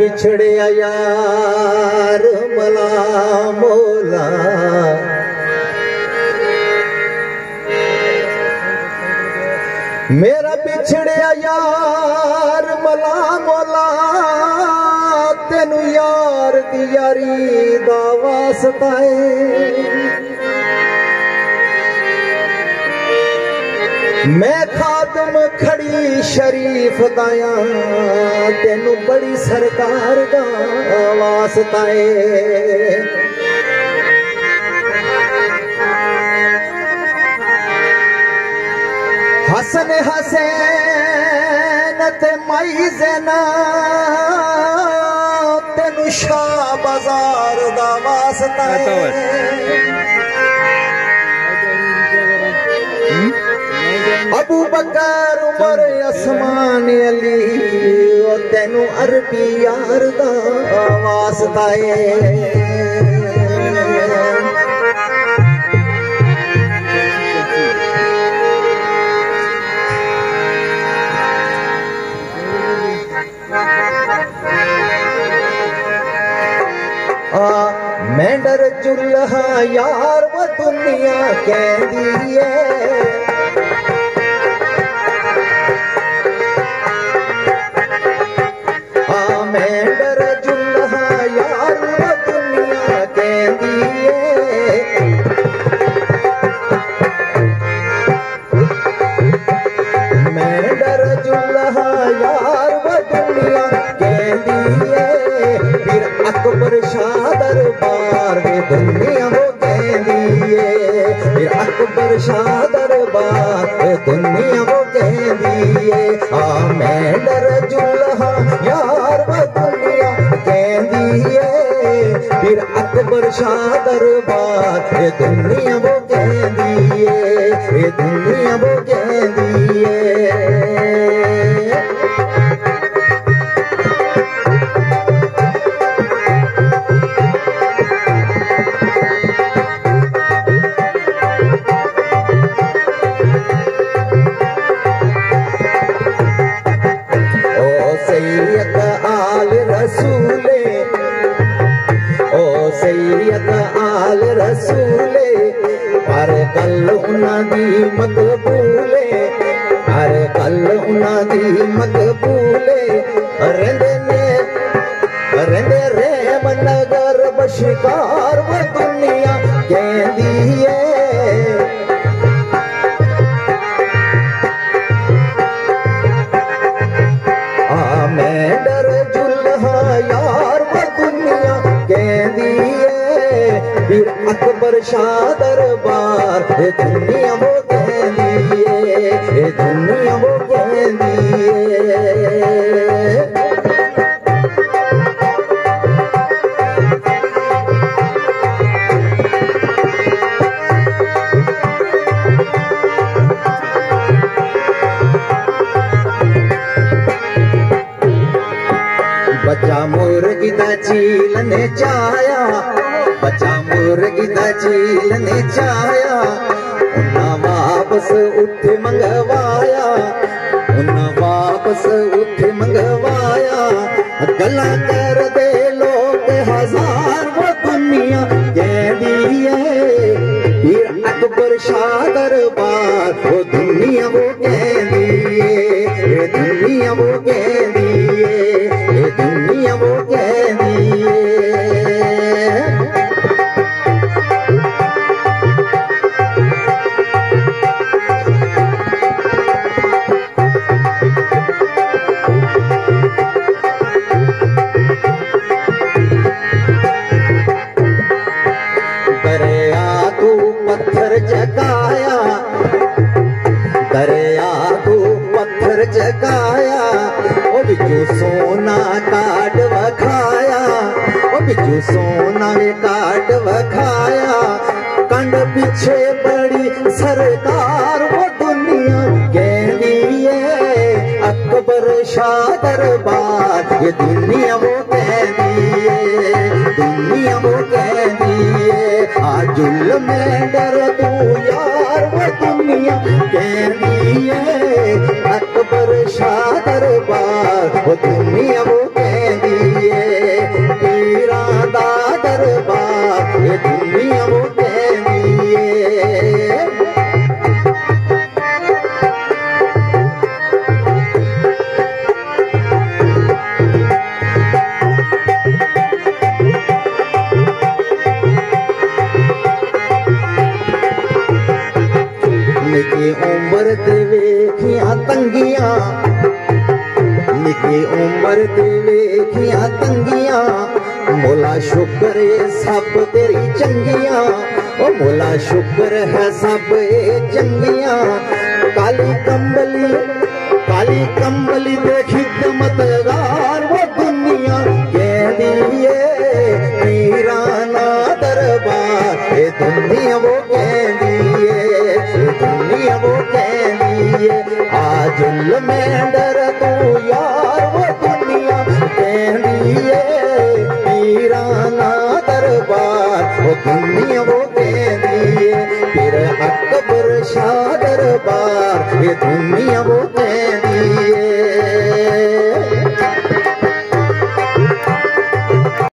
बिछड़िया यार मला मोला। मेरा बिछड़िया यार मला मोला। तेनू यार दी यारी दा वास्ता मैं खादम खड़ी शरीफ दाया तेनू बड़ी सरकार दा वास्ता है। हसन हसैन ते माई ज़ैना तेनू शाह बाजार है। अबू ਅਬੂ ਬਕਰ ਉਮਰ ਅਸਮਾਨ ਅਲੀ, ਉਹ ਤੈਨੂੰ ਅਰਬੀ ਯਾਰ ਦਾ ਵਾਸਤਾ ਏ। ਮੈਂ ਡਰ ਚੁੱਲਹਾ ਯਾਰ ਵਾ ਦੁਨੀਆ ਕਹਿੰਦੀ ਏ। yeah. शाह दरबार में दुनिया वो कहदी है ये दुनिया वो कहदी है मत भूले हर कल उन्हादी मत भूले रेंदे ने रेंदे रेम है अकबर शाह दरबार ये दुनिया वो कहदी है दुनिया वो कहदी है। बच्चा मुर्गी दा चील ने चाया बच्चा मुर्गी दा चील ने चाया, उन्ना वापस उठ मंगवाया, उन्ना वापस उठ मंगवाया। गला कर दे लोग हज़ार वो दुनिया कहदी है, फिर अकबर शाह दरबार, वो दुनिया वो कहदी है दुनिया वो कहदी जगाया। दरिया तू पत्थर जगाया। ओ बिजू सोना काट वखाया। ओ बिजू सोना वे काट वखाया। कंड पीछे बड़ी सरकार, वो दुनिया कहदी है। अकबर शाह दरबार, ये दुनिया वो कहती है। दुनिया वो वो दुनिया कहती है अकबर शाह दरबार वो दुनिया तंगियाँ। निकी उम्र ते वेखियाँ तंगियाँ। मोला शुक्र है सब तेरी चंगियाँ। ओ मोला शुक्र है सब चंगियाँ। काली कंबली काली कंबली दे खिदमतगार वो दुनिया। कहदी है पीराना दरबार। ए दुनिया वो कहदी है ए दुनिया वो कहदी है आजुल में डर तू यार वो दुनिया पीराना दरबार वो दुनिया वो कहदी है फिर अकबर शाह दरबार ये दुनिया वो है